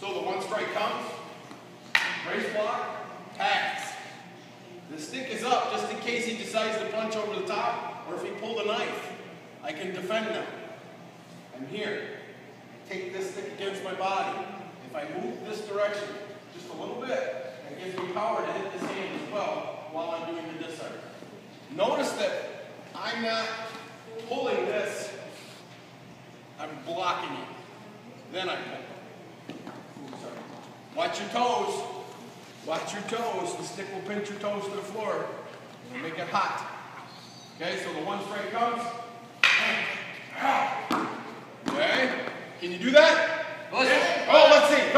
So the one strike comes, brace block, pass. The stick is up just in case he decides to punch over the top or if he pulled a knife. I can defend now. I'm here. Take this stick against my body. If I move this direction just a little bit, it gives me power to hit this hand as well while I'm doing the disarm. Notice that I'm not pulling this, I'm blocking it. Then I pull. Watch your toes. Watch your toes. The stick will pinch your toes to the floor. It'll make it hot. Okay, so the one strike comes. Okay? Can you do that? Let's- Oh, let's see. Come on, let's